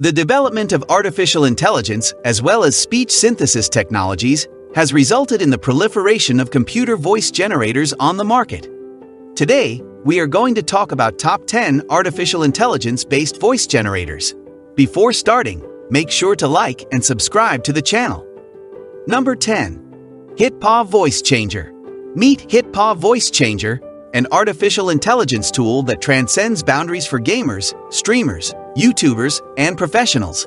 The development of artificial intelligence, as well as speech synthesis technologies, has resulted in the proliferation of computer voice generators on the market. Today, we are going to talk about top 10 artificial intelligence based voice generators. Before starting, make sure to like and subscribe to the channel. Number 10. HitPaw Voice Changer. Meet HitPaw Voice Changer, an artificial intelligence tool that transcends boundaries for gamers, streamers, YouTubers, and professionals.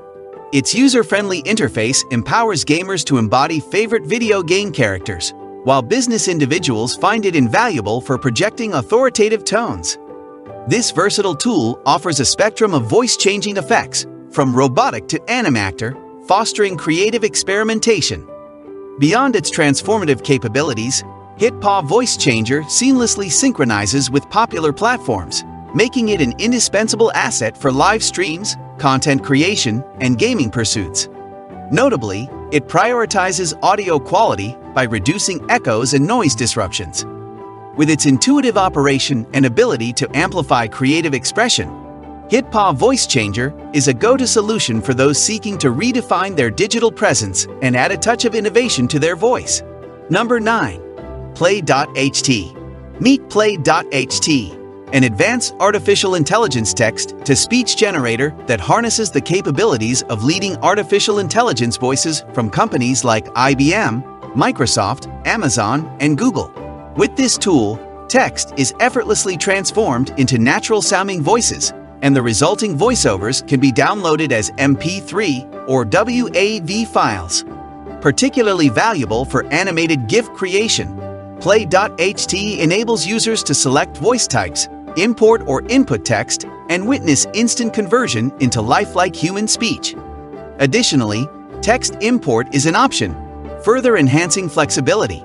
Its user-friendly interface empowers gamers to embody favorite video game characters, while business individuals find it invaluable for projecting authoritative tones. This versatile tool offers a spectrum of voice-changing effects, from robotic to animactor, fostering creative experimentation. Beyond its transformative capabilities, HitPaw Voice Changer seamlessly synchronizes with popular platforms, making it an indispensable asset for live streams, content creation, and gaming pursuits. Notably, it prioritizes audio quality by reducing echoes and noise disruptions. With its intuitive operation and ability to amplify creative expression, HitPaw Voice Changer is a go-to solution for those seeking to redefine their digital presence and add a touch of innovation to their voice. Number 9. Play.ht Meet Play.ht an advanced artificial intelligence text to speech generator that harnesses the capabilities of leading artificial intelligence voices from companies like IBM, Microsoft, Amazon, and Google. With this tool, text is effortlessly transformed into natural sounding voices, and the resulting voiceovers can be downloaded as MP3 or WAV files. Particularly valuable for animated GIF creation, Play.ht enables users to select voice types import or input text, and witness instant conversion into lifelike human speech. Additionally, text import is an option, further enhancing flexibility.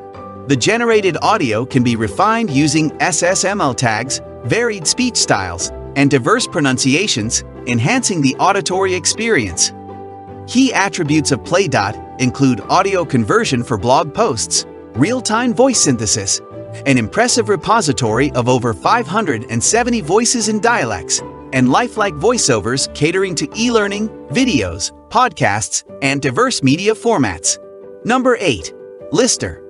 The generated audio can be refined using SSML tags, varied speech styles, and diverse pronunciations, enhancing the auditory experience. Key attributes of Playdot include audio conversion for blog posts, real-time voice synthesis, an impressive repository of over 570 voices and dialects, and lifelike voiceovers catering to e-learning, videos, podcasts, and diverse media formats. Number 8. Listnr.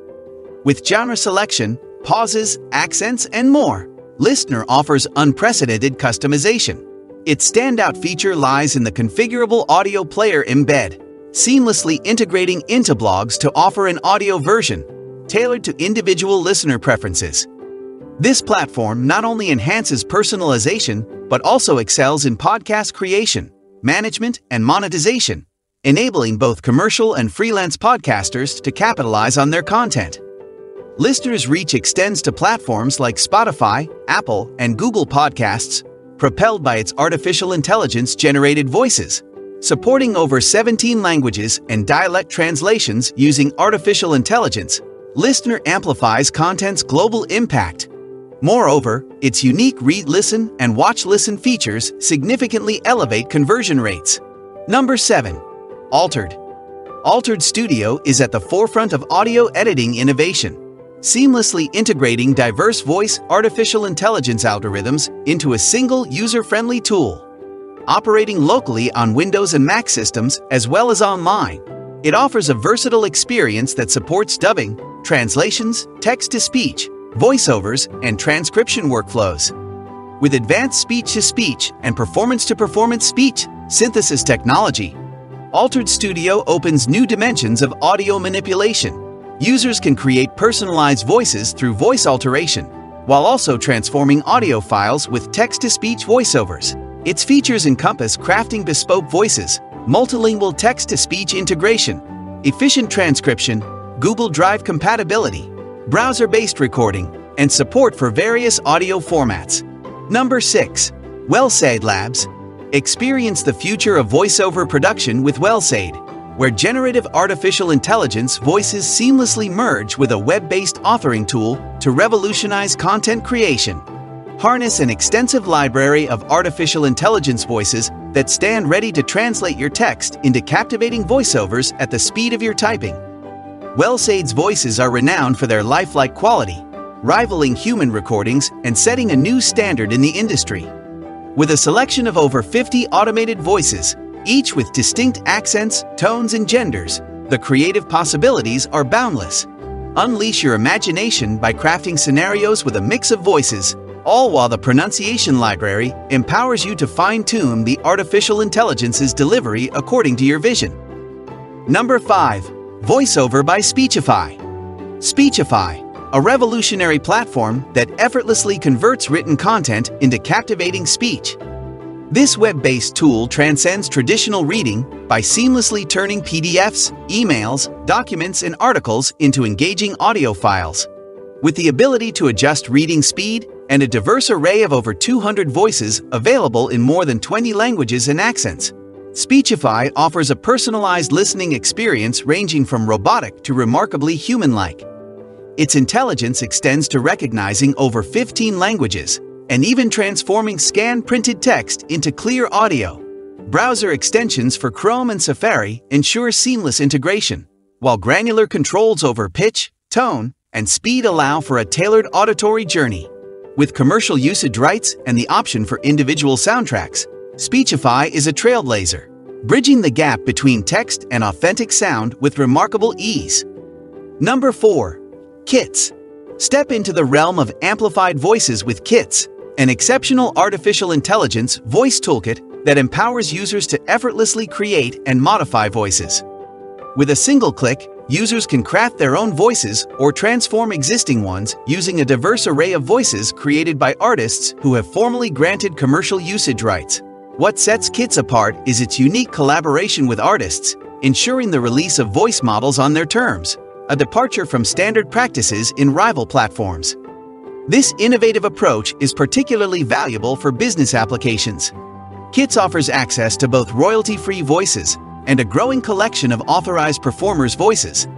With genre selection, pauses, accents, and more, Listnr offers unprecedented customization. Its standout feature lies in the configurable audio player embed, seamlessly integrating into blogs to offer an audio version tailored to individual listener preferences. This platform not only enhances personalization, but also excels in podcast creation, management, and monetization, enabling both commercial and freelance podcasters to capitalize on their content. Listnr's reach extends to platforms like Spotify, Apple, and Google Podcasts, propelled by its artificial intelligence generated voices. Supporting over 17 languages and dialect translations using artificial intelligence, Listnr amplifies content's global impact. Moreover, its unique read listen and watch listen features significantly elevate conversion rates. Number 7. Altered. Altered Studio is at the forefront of audio editing innovation, seamlessly integrating diverse voice artificial intelligence algorithms into a single user-friendly tool. Operating locally on Windows and Mac systems as well as online, it offers a versatile experience that supports dubbing, translations, text-to-speech, voiceovers, and transcription workflows. With advanced speech-to-speech and performance-to-performance speech synthesis technology, Altered Studio opens new dimensions of audio manipulation. Users can create personalized voices through voice alteration, while also transforming audio files with text-to-speech voiceovers. Its features encompass crafting bespoke voices, multilingual text-to-speech integration, efficient transcription, Google Drive compatibility, browser-based recording, and support for various audio formats. Number 6. Wellsaid Labs. Experience the future of voiceover production with Wellsaid, where generative artificial intelligence voices seamlessly merge with a web-based authoring tool to revolutionize content creation. Harness an extensive library of artificial intelligence voices that stand ready to translate your text into captivating voiceovers at the speed of your typing. Wellsaid's voices are renowned for their lifelike quality, rivaling human recordings and setting a new standard in the industry. With a selection of over 50 automated voices, each with distinct accents, tones, and genders. The creative possibilities are boundless. Unleash your imagination by crafting scenarios with a mix of voices, all while the pronunciation library empowers you to fine-tune the artificial intelligence's delivery according to your vision. Number 5. VoiceOver by Speechify. Speechify, a revolutionary platform that effortlessly converts written content into captivating speech. This web-based tool transcends traditional reading by seamlessly turning PDFs, emails, documents, and articles into engaging audio files. With the ability to adjust reading speed and a diverse array of over 200 voices available in more than 20 languages and accents, Speechify offers a personalized listening experience ranging from robotic to remarkably human-like. Its intelligence extends to recognizing over 15 languages and even transforming scanned printed text into clear audio. Browser extensions for Chrome and Safari ensure seamless integration, while granular controls over pitch, tone, and speed allow for a tailored auditory journey. With commercial usage rights and the option for individual soundtracks, Speechify is a trailblazer, bridging the gap between text and authentic sound with remarkable ease. Number 4. Kits. Step into the realm of amplified voices with Kits, an exceptional artificial intelligence voice toolkit that empowers users to effortlessly create and modify voices. With a single click, users can craft their own voices or transform existing ones using a diverse array of voices created by artists who have formally granted commercial usage rights. What sets Kits apart is its unique collaboration with artists, ensuring the release of voice models on their terms, a departure from standard practices in rival platforms. This innovative approach is particularly valuable for business applications. Kits offers access to both royalty-free voices and a growing collection of authorized performers' voices,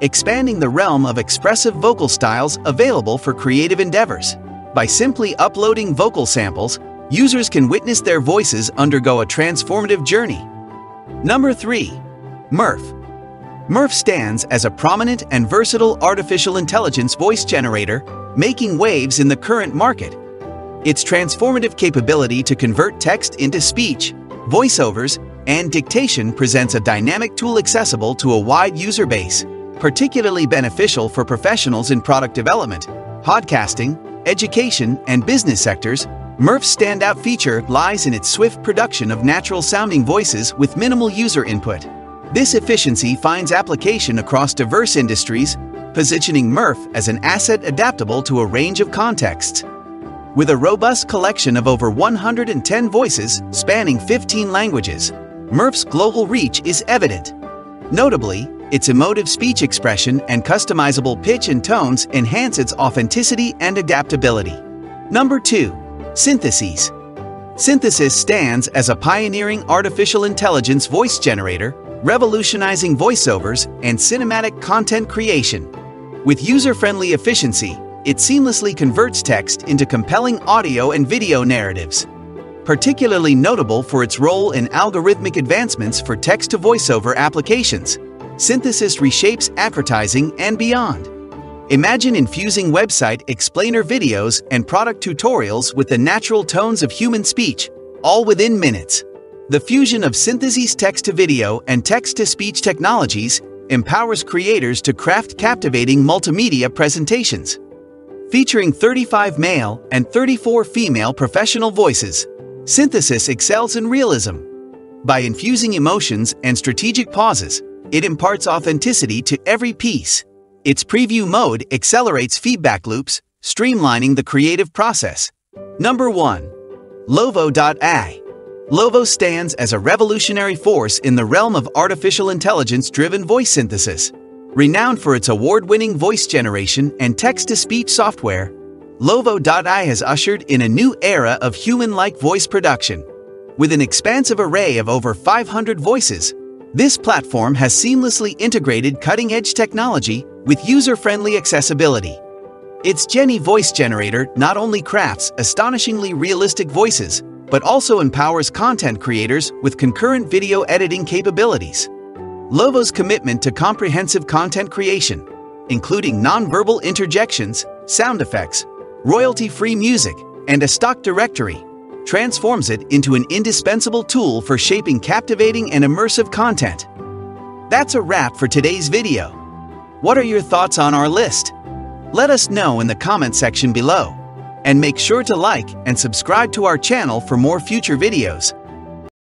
expanding the realm of expressive vocal styles available for creative endeavors. By simply uploading vocal samples, users can witness their voices undergo a transformative journey. Number 3. Murf. Murf stands as a prominent and versatile artificial intelligence voice generator making waves in the current market. Its transformative capability to convert text into speech, voiceovers, and dictation presents a dynamic tool accessible to a wide user base, particularly beneficial for professionals in product development, podcasting, education, and business sectors. Murf's standout feature lies in its swift production of natural-sounding voices with minimal user input. This efficiency finds application across diverse industries, positioning Murf as an asset adaptable to a range of contexts. With a robust collection of over 110 voices spanning 15 languages, Murf's global reach is evident. Notably, its emotive speech expression and customizable pitch and tones enhance its authenticity and adaptability. Number 2. Synthesys. Synthesys stands as a pioneering artificial intelligence voice generator, revolutionizing voiceovers and cinematic content creation. With user-friendly efficiency, it seamlessly converts text into compelling audio and video narratives. Particularly notable for its role in algorithmic advancements for text-to-voiceover applications, Synthesys reshapes advertising and beyond. Imagine infusing website explainer videos and product tutorials with the natural tones of human speech, all within minutes. The fusion of Synthesys text-to-video and text-to-speech technologies empowers creators to craft captivating multimedia presentations. Featuring 35 male and 34 female professional voices, Synthesys excels in realism. By infusing emotions and strategic pauses, it imparts authenticity to every piece. Its preview mode accelerates feedback loops, streamlining the creative process. Number 1. Lovo.ai Lovo stands as a revolutionary force in the realm of artificial intelligence-driven voice synthesis. Renowned for its award-winning voice generation and text-to-speech software, Lovo.ai has ushered in a new era of human-like voice production. With an expansive array of over 500 voices, this platform has seamlessly integrated cutting-edge technology with user-friendly accessibility. Its Genny voice generator not only crafts astonishingly realistic voices, but also empowers content creators with concurrent video editing capabilities. Lovo's commitment to comprehensive content creation, including nonverbal interjections, sound effects, royalty-free music, and a stock directory, transforms it into an indispensable tool for shaping captivating and immersive content. That's a wrap for today's video. What are your thoughts on our list? Let us know in the comment section below. And make sure to like and subscribe to our channel for more future videos.